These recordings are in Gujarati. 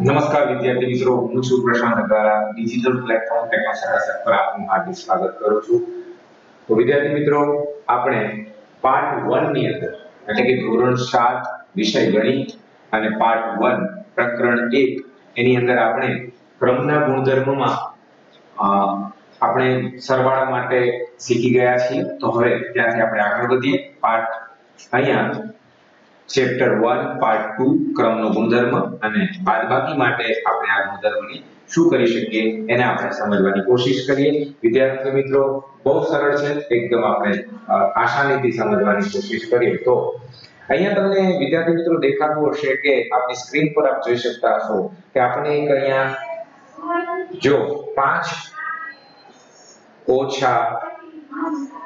નમસ્કાર વિદ્યાર્થી મિત્રો, હું છું પ્રશાંત દ્વારા ડિજિટલ પ્લેટફોર્મ ટેકનોસેન્ટર પર આપનું હાર્દિક સ્વાગત કરું છું. તો વિદ્યાર્થી મિત્રો, આપણે પાર્ટ 1 ની અંદર, એટલે કે ધોરણ 7 વિષય ગણિત અને પાર્ટ 1 પ્રકરણ 1 એની અંદર આપણે ક્રમના ગુણધર્મમાં આપણે સરવાળા માટે શીખી ગયા છીએ. તો હવે ત્યાંથી આપણે આગળ વધીએ. પાર્ટ અહીંયા ચેપ્ટર 1 પાર્ટ 2 ક્રમનો ગુણધર્મ અને બાદબાકી માટે આપણે આ ગુણધર્મની શું કરી શકીએ એને આપણે સમજવાની કોશિશ કરીએ. વિદ્યાર્થી મિત્રો, બહુ સરળ છે. એકદમ આપણે આસાનીથી સમજવાની કોશિશ કરીએ તો. અહીંયા તમને વિદ્યાર્થી મિત્રો દેખાતું હશે કે આપની સ્ક્રીન પર આપ જોઈ શકતા હશો કે આપણે એક અહીંયા જો 5 ઓછા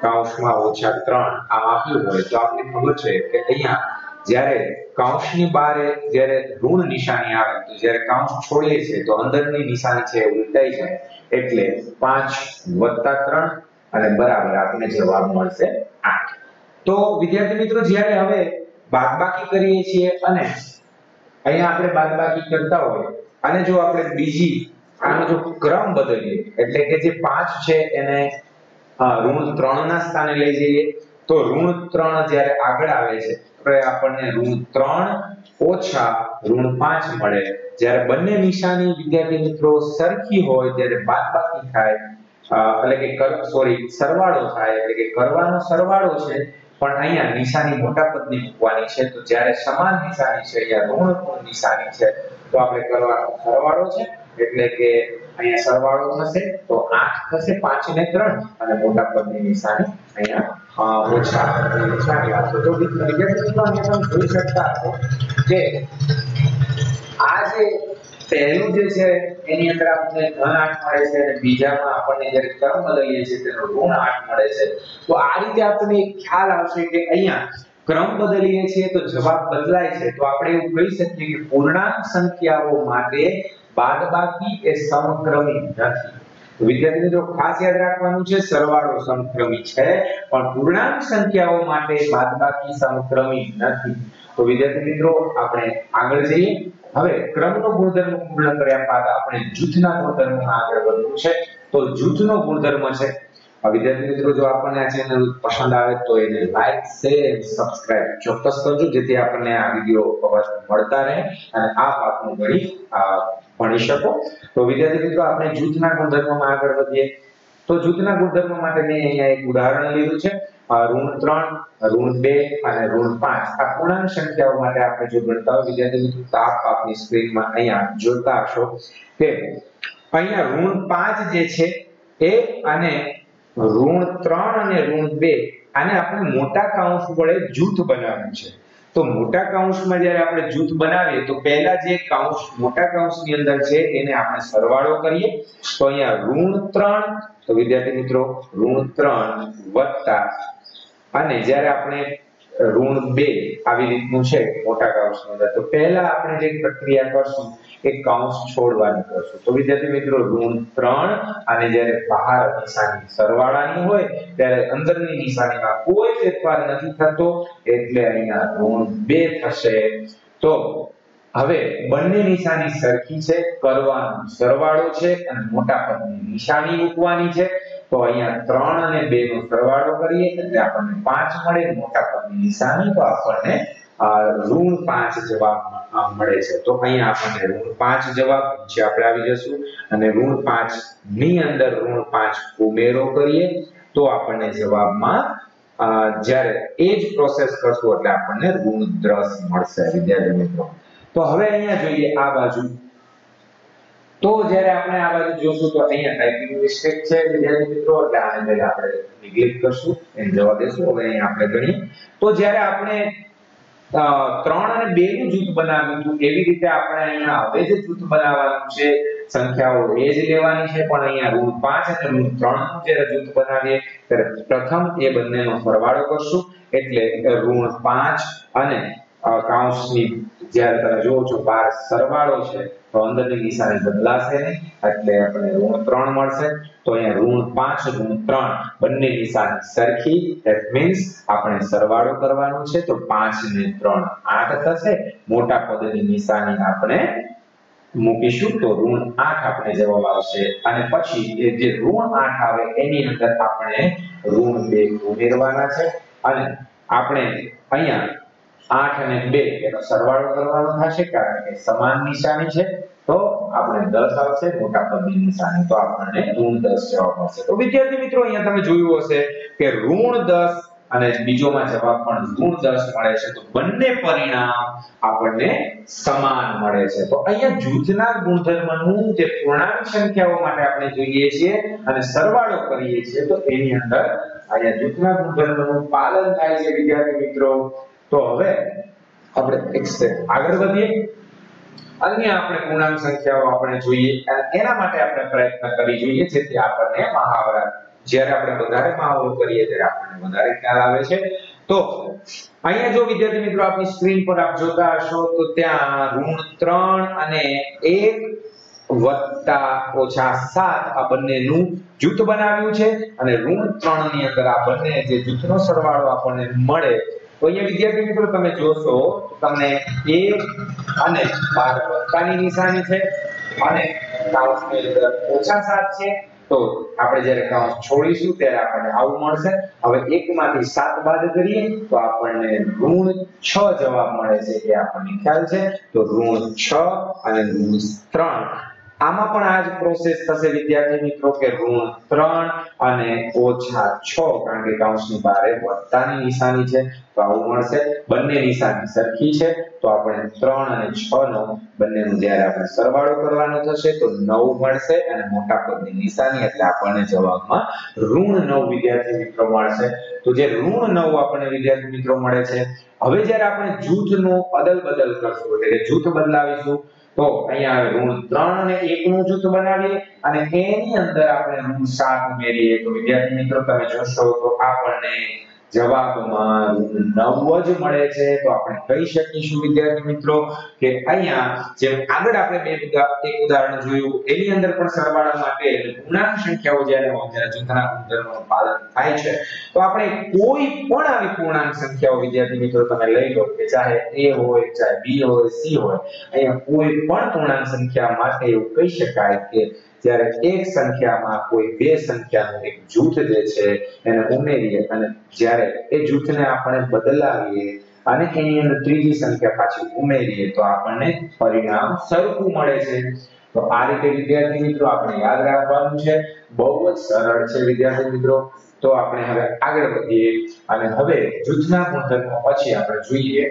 કૌંસમાં ઓછા ત્રણ આમ આપ્યું હોય તો આપણે ખબર છે કે અહીંયા જ્યારે કૌંસની બહાર જ્યારે ઋણ નિશાની આવે તો જ્યારે કૌંસ છોડીએ છીએ તો અંદરની નિશાની છે ઉલટાઈ જાય. એટલે 5 3 અને બરાબર આપણને જવાબ મળશે 8 તો વિદ્યાર્થી મિત્રો, જ્યારે હવે બાદબાકી કરીએ છીએ અને અહીંયા આપણે બાદબાકી કરતા હોય અને જો આપણે બીજી, આનો જો ક્રમ બદલીએ, એટલે કે જે 5 છે એને ઋણ 3 ના સ્થાને લઈ જઈએ. તો ઋણ ત્રણ જ્યારે આગળ આવે છે આપણને ઋણ ત્રણ ઓછા ઋણ પાંચ મળે. જ્યારે બંને નિશાની વિદ્યાર્થી મિત્રો સરખી હોય ત્યારે બાદબાકી થાય એટલે કે સોરી સરવાળો થાય, એટલે કે કરવાનો સરવાળો છે, પણ અહીંયા નિશાની મોટા પદની મૂકવાની છે. તો જ્યારે સમાન નિશાની છે, અહીંયા ઋણ નિશાની છે, તો આપણે કરવાનો સરવાળો છે. એટલે કે અહીંયા સરવાળો થશે તો 8 થશે 5 ને 3 અને મોટા પદની નિશાની અહીંયા ઓછા નિશાની આવશે તો વિદ્યાર્થી મિત્રો તમે જોઈ શકતા છો કે આ જે પહેલું જે છે, એની અંદર આપણને ધન 8 મળે છે અને બીજામાં આપણને જ્યારે ક્રમ બદલીએ છીએ તેનો ઋણ 8 મળે છે. તો આ રીતે આપણને ખ્યાલ આવશે કે અહીંયા ક્રમ બદલીએ છીએ તો જવાબ બદલાય છે. તો આપણે એવું કહી શકીએ કે પૂર્ણાંક સંખ્યાઓ માટે બાદબાકી એ સમક્રમી નથી. વિદ્યાર્થી મિત્રો, ખાસ યાદ રાખવાનું છે, સરવાળો સમક્રમી છે, પણ પૂર્ણાંક સંખ્યાઓ માટે બાદબાકી સમક્રમી નથી. તો વિદ્યાર્થી મિત્રો, આપણે આગળ જઈએ. હવે ક્રમનો ગુણધર્મ પૂર્ણ કર્યા બાદ આપણે જૂથના ગુણધર્મમાં આગળ વધવું છે. તો જૂથનો ગુણધર્મ છે. વિદ્યાર્થી મિત્રો, જો આપણને આ ચેનલ પસંદ આવે તો એને લાઈક, શેર, સબસ્ક્રાઇબ ચોક્કસ કરજો, જેથી આપણને આ વિડિયો મળતા રહે અને આ આપણું ગણિત ભણી શકો. તો વિદ્યાર્થી મિત્રો, આપણે જૂથના ગુણધર્મમાં આગળ વધીએ. તો જૂથના ગુણધર્મ માટે મેં અહીંયા એક ઉદાહરણ લીધું છે. ઋણ ત્રણ, ઋણ બે અને ઋણ પાંચ. આ પૂર્ણાંક સંખ્યાઓ માટે આપણે જો ગણતા હોય, વિદ્યાર્થી મિત્રો, તો આપ આપની સ્ક્રીનમાં અહીંયા જોતા હશો કે અહીંયા ઋણ પાંચ જે છે, એ અને ઋણ ત્રણ અને ઋણ બે, આને આપણે મોટા કૌંસ વડે જૂથ બનાવ્યું છે. તો મોટા કૌંસમાં જ્યારે આપણે જૂથ બનાવીએ, તો પહેલા જે કૌંસ મોટા કૌંસની અંદર છે, એને આપણે સરવાળો કરીએ. તો અહીંયા ઋણ ત્રણ, તો વિદ્યાર્થી મિત્રો, ઋણ ત્રણ વત્તા અને જ્યારે આપણે ઋણ બે આવી રીતનું છે મોટા કૌંસની અંદર, તો પહેલા આપણે જે પ્રક્રિયા કરશું એ કૌંસ છોડવાની કરશું. તો વિદ્યાર્થી મિત્રો, ઋણ ત્રણ અને જ્યારે બહાર નિશાની સરવાળાની હોય, ત્યારે અંદરની નિશાનીમાં કોઈ ફેરફાર નથી થતો, એટલે અહીંયા ઋણ બે થશે. તો હવે બંને નિશાની સરખી છે, કરવાનો સરવાળો છે અને મોટા પદની નિશાની મૂકવાની છે. તો અહીંયા 3 અને 2 નો સરવાળો કરીએ, એટલે આપણને 5 મળે. મોટા પદની નિશાની, તો આપણને ઋણ 5 જવાબ મળે છે. તો અહીંયા આપણને ઋણ પાંચ જવાબ જે આપણે આવી જશું અને ઋણ પાંચની અંદર ઋણ પાંચ ઉમેરો કરીએ તો આપણને જવાબમાં જ્યારે એ જ પ્રોસેસ કરશું એટલે આપણને ઋણ 10 મળશે, વિદ્યાર્થી મિત્રો. તો હવે અહીંયા જોઈએ આ બાજુ. તો જ્યારે આપણે આ બાજુ જોશું તો અહીંયા ટાઈપિંગ મિસ્ટેક છે, વિદ્યાર્થી મિત્રો, એટલે આને આપણે નેગ્લેક્ટ કરશું, એને જવા દેશું. હવે અહીંયા આપણે ગણીએ. તો જ્યારે આપણે ત્રણ અને બે નું જૂથ બનાવ્યું હતું. એવી રીતે આપણે અહીંયા હવે જે જૂથ બનાવવાનું છે, સંખ્યાઓ એ જ લેવાની છે, પણ અહીંયા ઋણ પાંચ અને ઋણ ત્રણનું જ્યારે જૂથ બનાવીએ, ત્યારે પ્રથમ એ બંનેનો સરવાળો કરશું. એટલે ઋણ પાંચ અને કાઉન્સની જ્યારે તમે જોવો છો, બાર સરવાળો છે તો અંદરની નિશાની બદલાશે નહીં એટલે આપણે ઋણ ત્રણ મળશે. તો અહીંયા ઋણ પાંચ, ઋણ ત્રણ બંને નિશાની સરખી. ધેટ મીન્સ આપણે સરવાળો કરવાનો છે. તો પાંચ ને ત્રણ આઠ થશે. મોટા પદની નિશાની આપણે મૂકીશું. તો ઋણ આઠ આપણે જવાબ આવશે. અને પછી એ જે ઋણ આઠ આવે એની અંદર આપણે ઋણ બે ઉમેરવાના છે. અને આપણે અહીંયા આઠ અને બે એનો સરવાળો કરવાનો થશે કારણ કે સમાન નિશાની છે. તો આપણે 10 આવશે, મોટા પદની નિશાની. તો આપણને ઋણ 10 જવાબ મળશે. તો વિદ્યાર્થી મિત્રો, અહીંયા તમે જોયું હશે કે ઋણ 10 અને બીજોમાં જવાબ પણ ઋણ 10 મળે છે. તો બંને પરિણામ આપણને સમાન મળે છે. તો અહીંયા જૂથના ગુણધર્મનું જે પૂર્ણાંક સંખ્યાઓ માટે આપણે જોઈએ છીએ અને સરવાળો કરીએ છીએ, તો એની અંદર અહીંયા જૂથના ગુણધર્મનું પાલન થાય છે વિદ્યાર્થી મિત્રો. તો હવે આપણે એક સ્ટેપ આગળ વધીએ. અન્ય આપણે પૂર્ણાંક સંખ્યાઓ આપણે જોઈએ એના માટે આપણે પ્રયત્ન કરી જોઈએ, જેથી આપણને મહાવરા જ્યારે આપણે વધારે મહાવરો કરીએ ત્યારે આપણને વધારે ખ્યાલ આવે છે. તો અહીંયા જો વિદ્યાર્થી મિત્રો આપની સ્ક્રીન પર આપ જોતા હશો, તો ત્યાં ઋણ ત્રણ અને એક વત્તા ઓછા સાત આ બંનેનું જૂથ બનાવ્યું છે. અને ઋણ ત્રણની અંદર આ બંને જે જૂથનો સરવાળો આપણને મળે તો અહીંયા વિદ્યાર્થી મિત્રો તમે જોશો તમને a અને 12 વત્તાની નિશાની છે અને કૌંસની અંદર ઓછા 7 છે. તો આપણે જ્યારે કૌંસ છોડીશું ત્યારે આપણને આવું મળશે. હવે 1 માંથી 7 બાદ કરીએ તો આપણને ઋણ 6 જવાબ મળે છે એ આપણને ખ્યાલ છે. તો ઋણ 6 અને ઋણ 3 આમાં પણ આ જ પ્રોસેસ થશે, વિદ્યાર્થી મિત્રો, કે ઋણ ત્રણ અને ઓછા છ, કારણ કે કૌંસની બહાર વત્તાની નિશાની છે, તો આવું મળશે. બંને નિશાની સરખી છે, તો આપણે ત્રણ અને છ નો બંનેનું જ્યારે આપણે સરવાળો કરવાનો થશે, તો નવ મળશે અને મોટા પદની નિશાની, એટલે આપણને જવાબમાં ઋણ નવ વિદ્યાર્થી મિત્રો મળશે. તો જે ઋણ નવ આપણને વિદ્યાર્થી મિત્રો મળે છે, હવે જ્યારે આપણે જૂથનો અદલ બદલ કરશું, એટલે જૂથ બદલાવીશું તો અહીંયા ઋણ 3 અને 1 નું જૂથ બનાવીએ અને એની અંદર આપણે ઋણ 7 ઉમેરીએ. તો વિદ્યાર્થી મિત્રો, તમે જોશો તો આપણને જવાબમાં નવ જ મળે છે. તો આપણે કહી શકીશું, વિદ્યાર્થી મિત્રો, કે અહીંયા જેમ આગળ આપણે બે એક ઉદાહરણ જોયું. એની અંદર પણ સરવાળા માટે પૂર્ણાંક સંખ્યાઓ જ્યારે હોય, ત્યારે જૂથના ગુણધર્મનું પાલન થાય છે. તો આપણે કોઈ પણ આવી પૂર્ણાંક સંખ્યાઓ, વિદ્યાર્થી મિત્રો, તમે લઈ લો કે ચાહે a હોય, ચાહે b હોય, c હોય. અહીંયા કોઈ પણ પૂર્ણાંક સંખ્યા માટે એવું કહી શકાય કે જ્યારે એક સંખ્યામાં કોઈ બે સંખ્યાનું એક જૂથ જે છે, એને ઉમેરીએ અને જ્યારે એ જૂથને આપણે બદલાવીએ અને એની અંદર ત્રીજી સંખ્યા પાછી ઉમેરીએ, તો આપણને પરિણામ સરખું મળે છે. તો આ રીતે વિદ્યાર્થી મિત્રો આપણે યાદ રાખવાનું છે. બહુ જ સરળ છે વિદ્યાર્થી મિત્રો. તો આપણે હવે આગળ વધીએ અને હવે જૂથના ગુણધર્મો પછી આપણે જોઈએ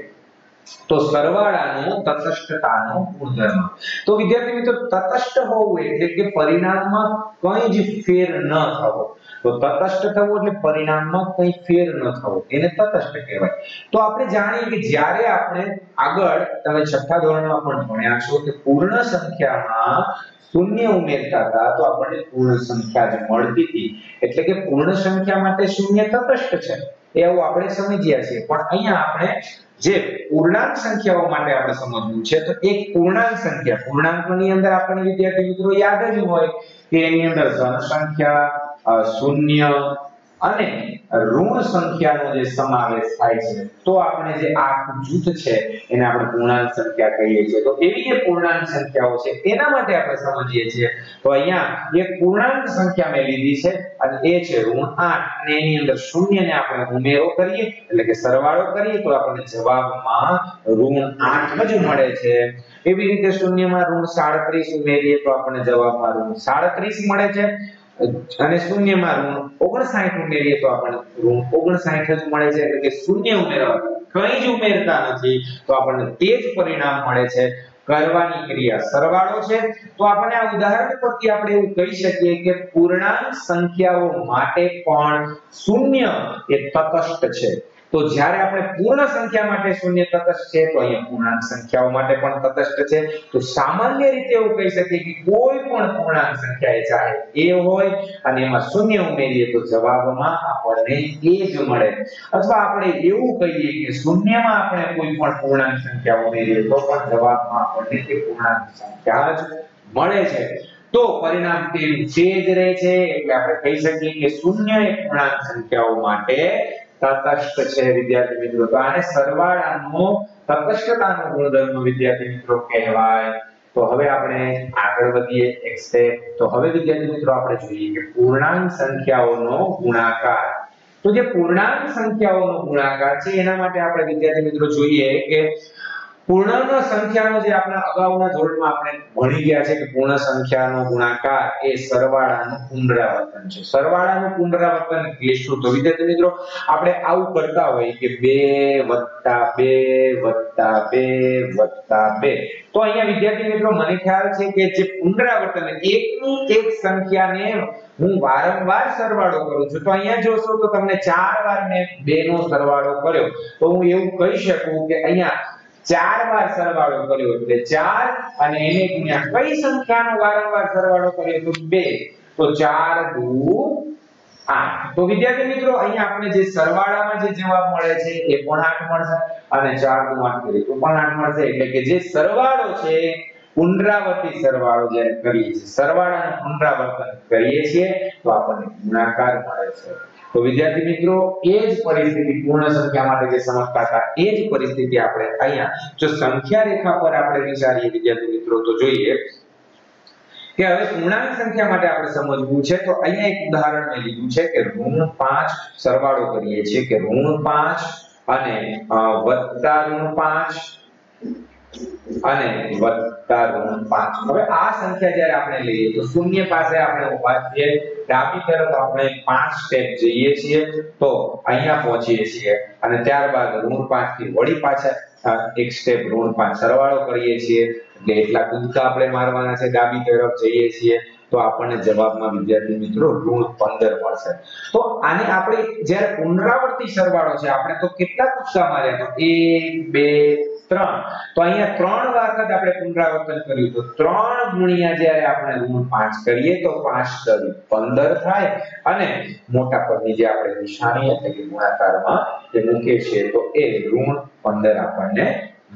તો સરવાળાનો તટસ્થતાનો ગુણધર્મ તો વિદ્યાર્થી મિત્રો, તટસ્થ હોવું એટલે કે પરિણામમાં કંઈ જ ફેર ન થવો. તો તટસ્થ થવું એટલે પરિણામમાં કંઈ ફેર ન થવો. એને તટસ્થ કહેવાય. તો આપણે જાણીએ કે જ્યારે આપણે આગળ, તમે છઠ્ઠા ધોરણમાં પણ ભણ્યા છો કે પૂર્ણ સંખ્યામાં શૂન્ય ઉમેરતા હતા, તો આપણને પૂર્ણ સંખ્યા જ મળતી હતી. એટલે કે પૂર્ણ સંખ્યા માટે શૂન્ય તટસ્થ છે. એવું આપણે સમજ્યા છીએ. પણ અહીંયા આપણે જે પૂર્ણાંક સંખ્યાઓ માટે આપણે સમજવું છે, તો એક પૂર્ણાંક સંખ્યા, પૂર્ણાંકની અંદર આપણને વિદ્યાર્થી મિત્રો યાદ જ હોય કે એની અંદર ધન સંખ્યા શૂન્ય અને ઋણ સંખ્યાનો જે સમાવેશ થાય છે, તો આપણે જે આખું જૂથ છે, એને આપણે પૂર્ણાંક સંખ્યા કહીએ છીએ. તો એવી જે પૂર્ણાંક સંખ્યાઓ છે, એના માટે આપણે સમજીએ છીએ. તો અહીંયા એક પૂર્ણાંક સંખ્યા મેં લીધી છે, અને એ છે ઋણ 8 અને એની અંદર શૂન્યને આપણે ઉમેરો કરીએ, એટલે કે સરવાળો કરીએ, તો આપણને જવાબમાં ઋણ 8 જ મળે છે. એવી રીતે શૂન્યમાં ઋણ 37 ઉમેરીએ, તો આપણને જવાબમાં ઋણ 37 મળે છે. અને શૂન્યમાં ઋણ 59 ઉમેરીએ તો આપણને ઋણ 59 જ મળે છે, એટલે કે શૂન્ય ઉમેરવા કંઈ જ ઉમેરતા નથી, તો આપણને તે જ પરિણામ મળે છે, કરવાની ક્રિયા સરવાળો છે. તો આપણે આ ઉદાહરણ પરથી આપણે એવું કહી શકીએ કે પૂર્ણાંક સંખ્યાઓ માટે પણ શૂન્ય એ તટસ્થ છે. તો જ્યારે આપણે પૂર્ણ સંખ્યા માટે શૂન્ય તટસ્થ છે, તો અહીંયા પૂર્ણાંક સંખ્યાઓ માટે પણ તટસ્થ છે. તો સામાન્ય રીતે એવું કહી શકીએ કે કોઈ પણ પૂર્ણાંક સંખ્યા ચાહે એ હોય અને એમાં શૂન્ય ઉમેરીએ તો જવાબમાં આપણને એ જ મળે. અથવા આપણે એવું કહીએ કે શૂન્યમાં આપણે કોઈ પણ પૂર્ણાંક સંખ્યા ઉમેરીએ તો પણ જવાબમાં આપણને એ પૂર્ણાંક સંખ્યા જ મળે છે. તો પરિણામ તેનું છે જ રહે છે, એટલે આપણે કહી શકીએ કે શૂન્ય એ પૂર્ણાંક સંખ્યાઓ માટે વિદ્યાર્થી મિત્રો. તો આને સરવાળાનો, તટસ્થતાનો ગુણધર્મ વિદ્યાર્થી મિત્રો કહેવાય. તો હવે આપણે આગળ વધીએ એક સ્ટેપ તો હવે વિદ્યાર્થી મિત્રો આપણે જોઈએ કે પૂર્ણાંક સંખ્યાઓનો ગુણાકાર. તો જે પૂર્ણાંક સંખ્યાઓનો ગુણાકાર છે, એના માટે આપણે વિદ્યાર્થી મિત્રો જોઈએ કે પૂર્ણાંક સંખ્યાનો જે આપણા અગાઉના ધોરણમાં આપણે ભણી ગયા છે કે પૂર્ણ સંખ્યાનો ગુણાકાર એ સરવાળાનું પુનરાવર્તન છે. સરવાળાનું પુનરાવર્તન એટલે શું? તો વિદ્યાર્થી મિત્રો, આપણે આવું કરતા હોય કે 2 2 2 2 તો અહીંયા વિદ્યાર્થી મિત્રો, મને ખ્યાલ છે કે જે પુનરાવર્તન એકની એક સંખ્યાને હું વારંવાર સરવાળો કરું છું. તો અહીંયા જોશો તો તમને ચાર વાર મેં 2 નો સરવાળો કર્યો. તો હું એવું કહી શકું કે અહીંયા ચાર વાર સરવાળો કર્યો એટલે ચાર અને એને ગુણ્યા કઈ સંખ્યાનો વારંવાર સરવાળો કર્યો તો બે? તો ચાર દુ આઠ. તો વિદ્યાર્થી મિત્રો, અહીંયા આપણે જે સરવાળામાં જે જવાબ મળે છે એ પણ આઠ મળશે અને ચાર દુ આઠ કરીએ તો પણ આઠ મળશે. એટલે કે જે સરવાળો છે પુનરાવર્તિત સરવાળો જ્યારે કરીએ છીએ, સરવાળાનું પુનરાવર્તન કરીએ છીએ, તો આપણને ગુણાકાર મળે છે. તો વિદ્યાર્થી મિત્રો, એ જ પરિસ્થિતિ પૂર્ણ સંખ્યા માટે જે સમજતા હતા, એ જ પરિસ્થિતિ આપણે અહીંયા, જો સંખ્યા રેખા પર આપણે વિચારીએ વિદ્યાર્થી મિત્રો, તો જોઈએ કે હવે પૂર્ણાંક સંખ્યા માટે આપણે સમજવું છે, તો અહીંયા એક ઉદાહરણ મેં લીધું છે કે ઋણ 5 સરવાળો કરીએ છીએ કે ઋણ 5 અને વત્તા ઋણ 5 અને વત્તા ઋણ 5 હવે આ સંખ્યા જ્યારે આપણે લઈએ તો શૂન્ય પાસે આપણે ઊભા છીએ. ડાબી તરફ આપણે 5 સ્ટેપ જઈએ છીએ. તો અહીંયા પહોંચીએ છીએ. અને ત્યારબાદ ઋણ 5 થી વળી પાછા એક સ્ટેપ ઋણ 5 સરવાળો કરીએ છીએ. એટલે એટલા કૂદકા આપણે મારવાના છે. ડાબી તરફ જઈએ છીએ. તો આપણને જવાબમાં વિદ્યાર્થી મિત્રો ઋણ 15 મળશે. તો આને આપણે જ્યારે પુનરાવર્તી સરવાળો છે, આપણે તો કેટલા કૂદકા માર્યા તો 1 2 ત્રણ. તો અહીંયા ત્રણ વખત આપણે પુનરાવર્તન કર્યું. તો ત્રણ ગુણ્યા જ્યારે આપણે ઋણ પાંચ કરીએ, તો પાંચ તરી પંદર થાય. અને મોટા પદની જે આપણે નિશાની એટલે કે ગુણાકારમાં જે મૂકીએ છીએ, તો એ ઋણ પંદર આપણને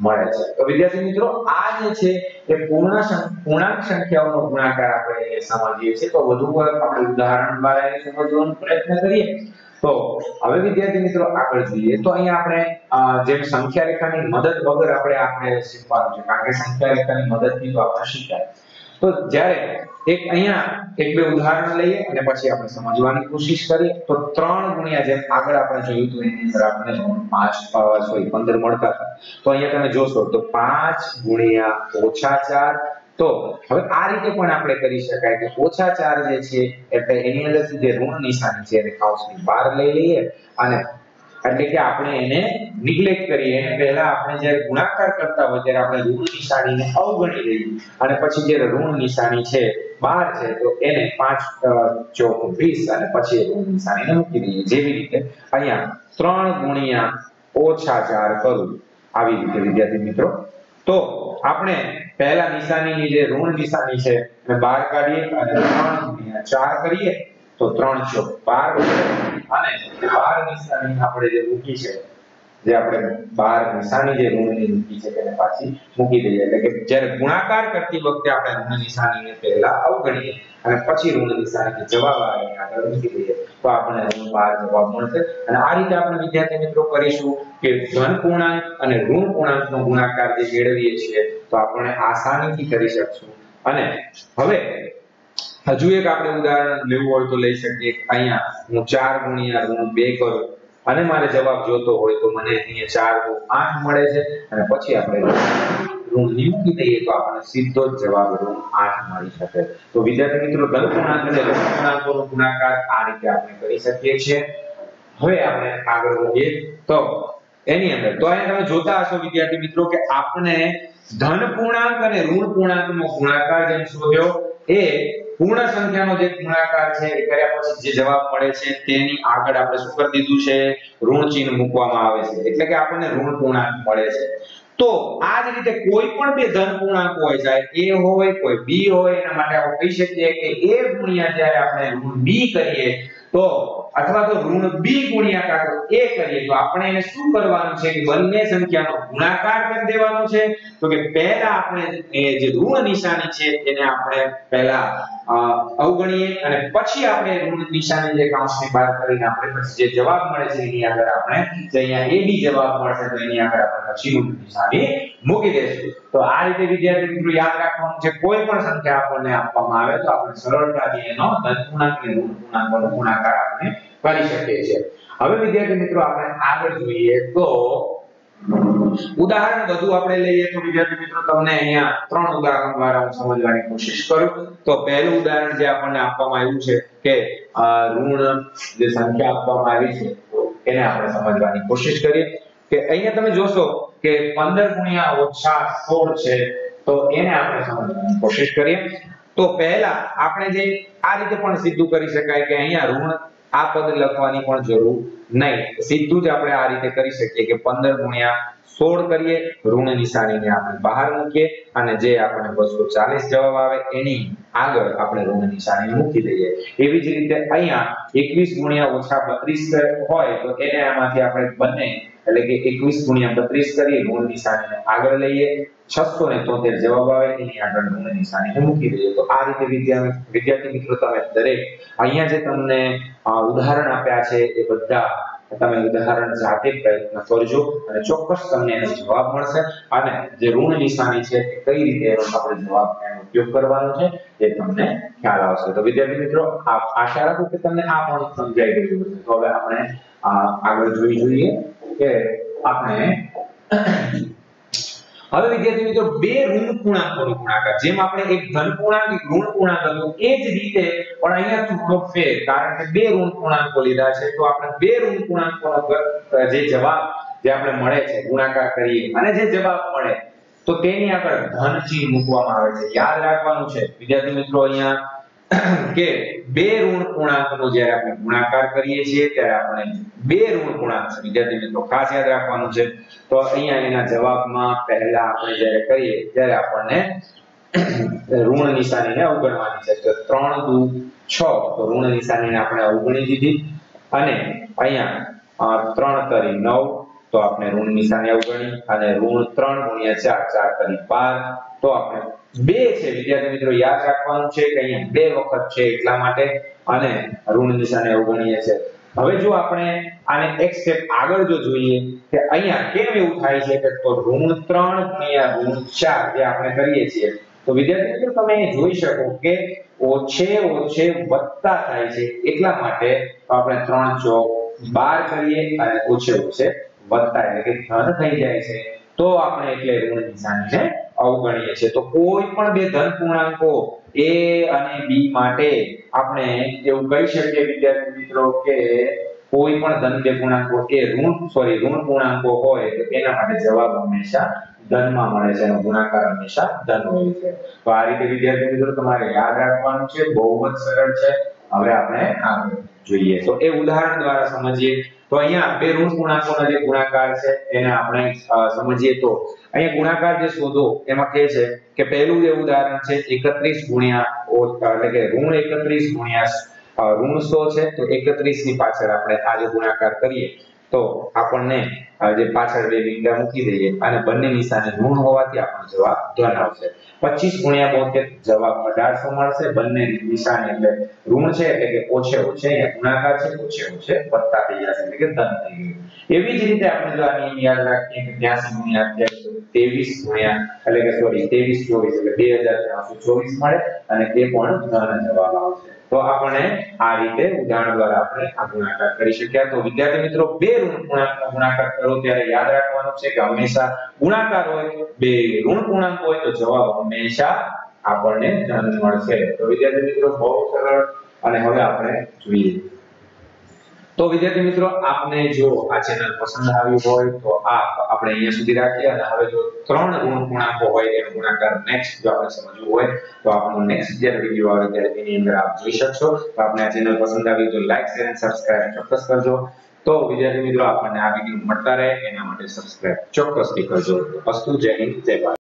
મળે છે. તો વિદ્યાર્થી મિત્રો, આ જે છે એ પૂર્ણ પૂર્ણાંક સંખ્યાઓનો ગુણાકાર આપણે સમજીએ છીએ. તો વધુ આપણે ઉદાહરણ દ્વારા એને સમજવાનો પ્રયત્ન કરીએ. તો હવે વિદ્યાર્થી મિત્રો આગળ જોઈએ. તો અહીંયા આપણે જેમ સંખ્યા રેખાની મદદ વગર આપણે આપણે શીખવાનું છે. કારણ કે સંખ્યા રેખાની મદદથી તો આપણે શીખાય. તો જ્યારે એક અહીંયા એક બે ઉદાહરણ લઈએ અને પછી આપણે સમજવાની કોશિશ કરીએ. તો 3 ગુણ્યા જેમ આગળ આપણે જોયું તો એની અંદર આપણે 5 સોરી 15 મળતા હતા. તો અહીંયા તમે જોશો, તો 5 ગુણ્યા ઓછા 4 તો હવે આ રીતે પણ આપણે કરી શકાય કે ઓછા ચાર જે છે, એટલે એની અંદર જે ઋણ નિશાની છે, એને કૌંસની બહાર લઈ લઈએ અને એટલે કે આપણે એને નિગ્લેક્ટ કરીએ, એને પહેલા આપણે જ્યારે ગુણાકાર કરતા હોય ત્યારે આપણે ઋણ નિશાનીને અવગણી દઈએ અને પછી જ્યારે ઋણ નિશાની છે બહાર છે, તો એને 5 ચોક 20 અને પછી ઋણ નિશાનીને મૂકી દઈએ. જેવી રીતે અહીંયા 3 ગુણ્યા ઓછા 4 કરું. આવી રીતે, વિદ્યાર્થી મિત્રો. તો આપણે પહેલા નિશાનીની જે ઋણ નિશાની છે, એને બહાર કાઢીએ અને 3 ગુણ્યા 4 કરીએ, તો 3 ચોક 12 અને 12 નિશાની આપણે જે મૂકી છે, જે આપણે 12 નિશાની જે ઋણની મૂકી છે, તેને પાછી મૂકી દઈએ. એટલે કે જ્યારે ગુણાકાર કરતી વખતે આપણે ઋણ નિશાનીને પહેલા અવગણીએ અને પછી ઋણ નિશાની જવાબ આવે આગળ મૂકી દઈએ, તો આપણને ઋણ 12 જવાબ મળશે. અને આ રીતે આપણે વિદ્યાર્થી મિત્રો કરીશું કે ધન પૂર્ણાંક અને ઋણ પૂર્ણાંકનો ગુણાકાર જે મેળવીએ છીએ, તો આપણે આસાનીથી કરી શકશું. અને હવે હજુ એક આપણે ઉદાહરણ લેવું હોય તો લઈ શકીએ અહીંયા હું ચાર ગુણ્યા ઋણ બે કરું. અને મારે જવાબ જોતો હોય તો મને અહીંયા 4 નું 8 મળે છે. અને પછી આપણે ઋણ મૂકી દઈએ તો આપણને સીધો જ જવાબ ઋણ 8 મળી શકે. તો વિદ્યાર્થી મિત્રો ધન પૂર્ણાંક અને ઋણ ગુણાકાર આ રીતે આપણે કરી શકીએ છીએ. હવે આપણે આગળ વધીએ. તો એની અંદર, તો અહીંયા તમે જોતા હશો વિદ્યાર્થી મિત્રો કે આપણે ધન પૂર્ણાંક અને ઋણ પૂર્ણાંકનો ગુણાકાર જેમ શોધ્યો, એ પૂર્ણ સંખ્યાનો જે ગુણાકાર છે, એ કર્યા પછી જે જવાબ મળે છે, તેની આગળ આપણે શું કરી દીધું છે? ઋણ ચિહ્ન મૂકવામાં આવે છે. એટલે કે આપણને ઋણ પૂર્ણાંક મળે છે. તો આ જ રીતે કોઈ પણ બે ધન પૂર્ણાંક હોય, ચાહે a હોય, કોઈ b હોય, એના માટે આપણે કહી શકીએ કે a ગુણ્યા જ્યારે આપણે ઋણ b કરીએ તો અથવા તો ઋણ b ગુણ્યાકાર a કરીએ. તો આપણે એને શું કરવાનું છે કે બંને સંખ્યાનો ગુણાકાર કરી દેવાનો છે? તો કે પહેલા આપણે જે ઋણ નિશાની છે એને આપણે પહેલા અવગણીએ અને પછી આપણે ઋણ નિશાની જે કૌંસની બહાર કરીને આપણે પછી જે જવાબ મળે છે એની આગળ આપણે, જે અહીંયા ab જવાબ મળશે તો એની આગળ આપણે પછી ઋણ નિશાની મૂકી દેશું. તો આ રીતે વિદ્યાર્થી મિત્રો યાદ રાખવાનું છે. કોઈ પણ સંખ્યા આપણને આપવામાં આવે તો આપણે સરળતાથી એનો ધન પૂર્ણાંક અને ગુણાકાર આપણે કરી શકીએ છીએ. હવે વિદ્યાર્થી મિત્રો, આપણે આગળ જોઈએ તો ઉદાહરણ બધું આપણે લઈએ તો વિદ્યાર્થી મિત્રો, તમને અહીંયા ત્રણ ઉદાહરણ દ્વારા હું સમજવાની કોશિશ કરું. તો પહેલું ઉદાહરણ જે આપણને આપવામાં આવ્યું છે કે ઋણ જે સંખ્યા આપવામાં આવી છે, એને આપણે સમજવાની કોશિશ કરીએ. કે અહીંયા તમે જોશો કે 15 ગુણ્યા ઓછા 16 છે, તો એને આપણે સમજવાની કોશિશ કરીએ. તો પહેલા આપણે જે આ રીતે પણ સીધું કરી શકાય કે અહીંયા ઋણ આ પદ લખવાની પણ જરૂર નહીં. સીધું જ આપણે આ રીતે કરી શકીએ કે 15 ગુણ્યા 16 કરીએ, ઋણ નિશાનીને આપણે બહાર મૂકીએ અને જે આપણને 240 જવાબ આવે એની આગળ આપણે ઋણ નિશાની મૂકી દઈએ. એવી જ રીતે અહીંયા 21 ગુણ્યા ઓછા 32 હોય તો એને આમાંથી આપણે બંને એટલે કે 21 ગુણ્યા 32 કરીએ ઋણ નિશાનીને આગળ લઈએ. 673 જવાબ આવે, એની આગળ ઋણ નિશાનીને મૂકી દઈએ. તો આ રીતે વિદ્યાર્થી મિત્રો તમે દરેક અહીંયા જે તમને ઉદાહરણ આપ્યા છે, એ બધા તમે ઉદાહરણ જાતે પ્રયત્ન કરજો અને ચોક્કસ તમને એનો જવાબ મળશે. અને જે ઋણ નિશાની છે, એ કઈ રીતે એનો આપણે જવાબ એનો ઉપયોગ કરવાનો છે, એ તમને ખ્યાલ આવશે. તો વિદ્યાર્થી મિત્રો આશા રાખું કે તમને આ પણ સમજાઈ ગયું હશે. તો હવે આપણે આગળ જોઈ જોઈએ. કે આપણે હવે વિદ્યાર્થી મિત્રો, બે ઋણ પૂર્ણાંકોનો ગુણાકાર. જેમ આપણે એક ધન પૂર્ણાંક, એક ઋણ પૂર્ણાંક હતો એ જ રીતે પણ અહીંયા થોડો ફેર, કારણ કે બે ઋણ પૂર્ણાંકો લીધા છે, તો આપણે બે ઋણ પૂર્ણાંકોનો જે જવાબ જે આપણે મળે છે, ગુણાકાર કરીએ, અને જે જવાબ મળે, તો તેની આગળ ધન ચિહ્ન મૂકવામાં આવે છે. યાદ રાખવાનું છે. વિદ્યાર્થી મિત્રો, અહીંયા કે બે ઋણ પૂર્ણાંકનો જ્યારે આપણે ગુણાકાર કરીએ છીએ, ત્યારે આપણે બે ઋણ પૂર્ણાંક વિદ્યાર્થી મિત્રો, ખાસ યાદ રાખવાનું છે. તો અહીંયા એના જવાબમાં પહેલા આપણે જ્યારે કરીએ, ત્યારે આપણને ઋણ નિશાનીને અવગણવાની છે. તો 3 દુ 6 તો ઋણ નિશાનીને આપણે અવગણી દીધી. અને અહીંયા 3 તરી 9 તો આપણે ઋણ નિશાની અવગણી. અને ઋણ 3 ગુણ્યા 4 4 તરી 12 તો આપણે બે છે, વિદ્યાર્થી મિત્રો, યાદ રાખવાનું છે કે અહીંયા બે વખત છે એટલા માટે અને ઋણ નિશાને અવગણીએ છે. હવે જો આપણે આને એક સ્ટેપ આગળ જો જોઈએ, કે અહીંયા કેમ એવું થાય છે કે તો ઋણ 3 ગુણ્યા ઋણ 4 જે આપણે કરીએ છીએ. તો વિદ્યાર્થી મિત્રો, તમે જોઈ શકો કે ઓછે ઓછે વત્તા થાય છે. એટલા માટે આપણે 3 ચોક 12 કરીએ અને ઓછે ઓછે વત્તા એટલે કે ધન થઈ જાય છે. તો આપણે એટલે ઋણ નિશાનીને અવગણીએ છીએ. તો કોઈ પણ બે ધન પૂર્ણાંકો a અને b માટે આપણે એવું કહી શકીએ વિદ્યાર્થી મિત્રો કે કોઈ પણ ધન બે પૂર્ણાંકો એ ઋણ સોરી ઋણ પૂર્ણાંકો હોય તો એના માટે જવાબ હંમેશા ધનમાં મળે છે એનો ગુણાકાર હંમેશા ધન હોય છે. તો આ રીતે વિદ્યાર્થી મિત્રો તમારે યાદ રાખવાનું છે. બહુ જ સરળ છે. હવે આપણે આગળ જોઈએ. તો એ ઉદાહરણ દ્વારા સમજીએ. તો અહીંયા બે ઋણ પૂર્ણાંકોનો જે ગુણાકાર છે, એને આપણે સમજીએ તો અહીંયા ગુણાકાર જે શોધો, એમાં કહે છે કે પહેલું જે ઉદાહરણ છે 31 ગુણ્યા એટલે કે ઋણ 31 ગુણ્યા ઋણ 100 છે, તો 31 ની પાછળ આપણે આ જે ગુણાકાર કરીએ. તો આપણને જે પાછળ બે વિંગા મૂકી દઈએ અને બંને નિશાને ઋણ હોવાથી આપણો જવાબ ધન આવશે. 25 ગુણ્યા 72 જવાબ 1800 મળશે. બંને નિશાન એટલે ઋણ છે, એટલે કે ઓછે ઓછે, અહીંયા ગુણાકાર છે, ઓછે ઓછે વત્તા થઈ જશે એટલે કે ધન થઈ ગયું. એવી જ રીતે આપણે જો આ નિયમ યાદ રાખીએ કે 83 ગુણ્યા 23 ગુણ્યા, એટલે કે સોરી 23 24 એટલે 2324 મળે અને તે પણ ધન જવાબ આવશે. તો આપણે આ રીતે ઉદાહરણ દ્વારા આપણે આ ગુણાકાર કરી શક્યા. તો વિદ્યાર્થી મિત્રો, બે ઋણ પૂર્ણાંકનો ગુણાકાર કરો. ત્યારે યાદ રાખવાનું છે કે હંમેશા ગુણાકાર હોય, બે ઋણ પૂર્ણાંક હોય, તો જવાબ હંમેશા આપણને ધન મળશે. તો વિદ્યાર્થી મિત્રો, બહુ સરળ અને હવે આપણે જોઈએ. તો વિદ્યાર્થી મિત્રો, આપને જો આ ચેનલ પસંદ આવી હોય, તો આપ આપણે અહીંયા સુધી રાખીએ અને હવે જો ત્રણ ઋણ પૂર્ણાંકો હોય, એનો ગુણાકાર નેક્સ્ટ જો આપણે સમજવું હોય, તો આપનો નેક્સ્ટ જ્યારે વિડિયો આવે ત્યારે એની અંદર આપ જોઈ શકશો. તો આપને આ ચેનલ પસંદ આવી તો લાઈક શેર અને સબસ્ક્રાઇબ ચોક્કસ કરજો. તો વિદ્યાર્થી મિત્રો, આપણને આ વિડિયો મળતા રહે. એના માટે સબસ્ક્રાઇબ ચોક્કસથી કરજો. અસ્તુ જય હિન્દ, જય ભારત.